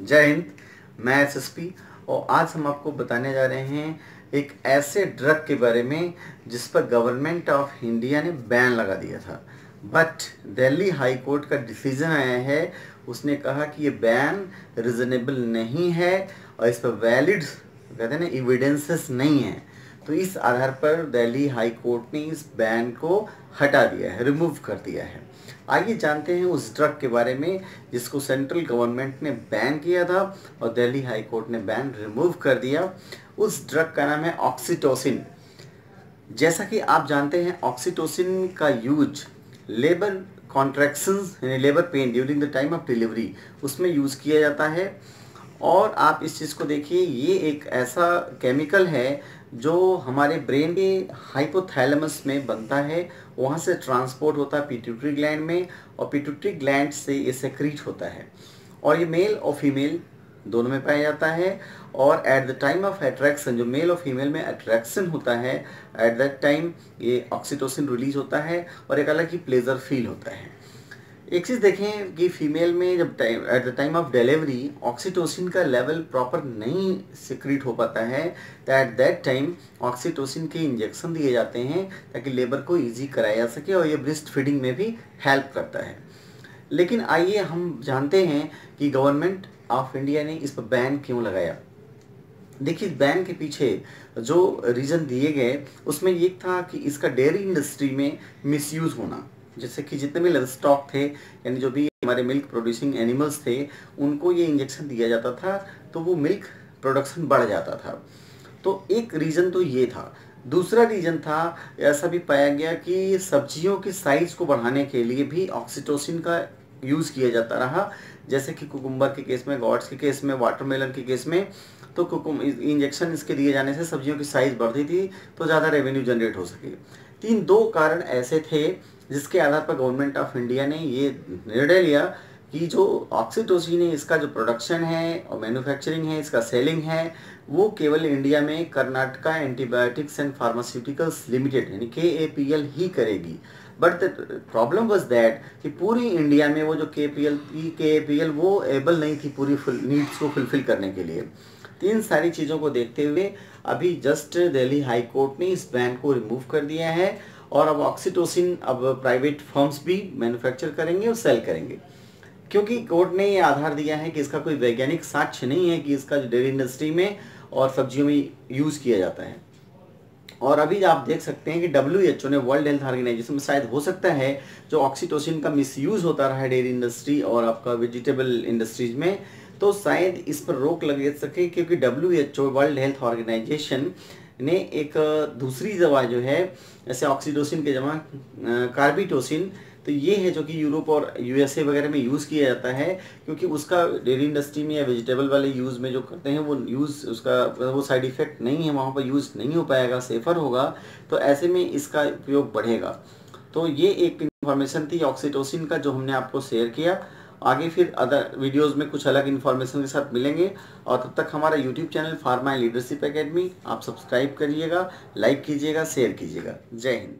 जय हिंद, मैं एसएसपी और आज हम आपको बताने जा रहे हैं एक ऐसे ड्रग के बारे में जिस पर गवर्नमेंट ऑफ़ इंडिया ने बैन लगा दिया था। बट दिल्ली हाई कोर्ट का डिसीज़न आया है, उसने कहा कि ये बैन रिजनेबल नहीं है और इस पर वैलिड, कहते हैं ना इविडेंसेस नहीं है। तो इस आधार पर दिल्ली हाई कोर्ट ने इस बैन को हटा दिया है रिमूव कर दिया है। आइए जानते हैं उस ड्रग के बारे में, जिसको सेंट्रल गवर्नमेंट ने बैन किया था और दिल्ली हाई कोर्ट ने बैन रिमूव कर दिया। उस ड्रग का नाम है ऑक्सीटोसिन जैसा कि आप जानते हैं ऑक्सीटोसिन का यूज़ लेबर कॉन्ट्रैक्शन यानी labour pain during the time of delivery उसमें यूज़ किया जाता है। और आप इस चीज़ को देखिए, ये एक ऐसा केमिकल है जो हमारे ब्रेन के हाइपोथैलेमस में बनता है। वहाँ से ट्रांसपोर्ट होता है पिट्यूटरी ग्लैंड में और पिट्यूटरी ग्लैंड से ये सेक्रीट होता है। और ये मेल और फीमेल दोनों में पाया जाता है और at the time of attraction जो मेल और फीमेल में अट्रैक्शन होता है एट दैट टाइम ये ऑक्सीटोसिन रिलीज़ होता है और एक अलग ही प्लेजर फील होता है। एक चीज़ देखें कि फीमेल में जब time at the time of delivery oxytocin का लेवल प्रॉपर नहीं सिक्रीट हो पाता है तो एट दैट टाइम ऑक्सीटोसिन के इंजेक्शन दिए जाते हैं ताकि लेबर को इजी कराया जा सके और ये ब्रिस्ट फीडिंग में भी हेल्प करता है। लेकिन आइए हम जानते हैं कि गवर्नमेंट ऑफ़ इंडिया ने इस पर बैन क्यों लगाया। देखिए बैन के पीछे जो रीज़न दिए गए, उसमें ये था कि इसका डेयरी इंडस्ट्री में मिसयूज़ होना। जैसे कि जितने भी स्टॉक थे, यानी जो भी हमारे मिल्क प्रोड्यूसिंग एनिमल्स थे, उनको ये इंजेक्शन दिया जाता था तो वो मिल्क प्रोडक्शन बढ़ जाता था। तो एक रीज़न तो ये था। दूसरा रीज़न था, ऐसा भी पाया गया कि सब्जियों की साइज़ को बढ़ाने के लिए भी ऑक्सीटोसिन का यूज़ किया जाता रहा। जैसे कि कुकुम्बर के केस में, गॉड्स के केस में, वाटरमेलन के केस में तो कुकुम इंजेक्शन इसके दिए जाने से सब्जियों की साइज़ बढ़ती थी तो ज़्यादा रेवेन्यू जनरेट हो सके। तीन, दो कारण ऐसे थे जिसके आधार पर गवर्नमेंट ऑफ़ इंडिया ने ये निर्णय लिया कि जो ऑक्सीटोसिन है, इसका जो प्रोडक्शन है और मैन्युफैक्चरिंग है, इसका सेलिंग है, वो केवल इंडिया में Karnataka antibiotics and pharmaceuticals limited यानी के ए पी एल ही करेगी। बट प्रॉब्लम वॉज़ दैट कि पूरी इंडिया में वो जो K P L P K P L वो एबल नहीं थी पूरी नीड्स को फुलफिल करने के लिए। तीन सारी चीज़ों को देखते हुए अभी जस्ट दिल्ली हाई कोर्ट ने इस बैन को रिमूव कर दिया है और अब ऑक्सीटोसिन अब प्राइवेट फर्म्स भी मैन्युफैक्चर करेंगे और सेल करेंगे। क्योंकि कोर्ट ने ये आधार दिया है कि इसका कोई वैज्ञानिक साक्ष्य नहीं है कि इसका डेयरी इंडस्ट्री में और सब्जियों में यूज़ किया जाता है। और अभी आप देख सकते हैं कि डब्ल्यू एच ओ ने वर्ल्ड हेल्थ ऑर्गेनाइजेशन में शायद हो सकता है जो ऑक्सीटोसिन का मिसयूज़ होता रहा है डेयरी इंडस्ट्री और आपका वेजिटेबल इंडस्ट्रीज़ में तो शायद इस पर रोक लग सके, क्योंकि W H O world health organization ने एक दूसरी दवा जो है जैसे ऑक्सीटोसिन के जमा कार्बिटोसिन तो ये है जो कि यूरोप और यूएसए वगैरह में यूज़ किया जाता है, क्योंकि उसका डेयरी इंडस्ट्री में या वेजिटेबल वाले यूज़ में जो करते हैं, वो यूज़ उसका वो साइड इफ़ेक्ट नहीं है, वहाँ पर यूज़ नहीं हो पाएगा, सेफ़र होगा तो ऐसे में इसका उपयोग बढ़ेगा। तो ये एक इन्फॉर्मेशन थी ऑक्सीटोसिन का, जो हमने आपको शेयर किया। आगे फिर अदर वीडियोस में कुछ अलग इन्फॉर्मेशन के साथ मिलेंगे, और तब तक हमारा YouTube channel pharma leadership academy, आप सब्सक्राइब करिएगा, लाइक कीजिएगा, शेयर कीजिएगा। जय हिंद।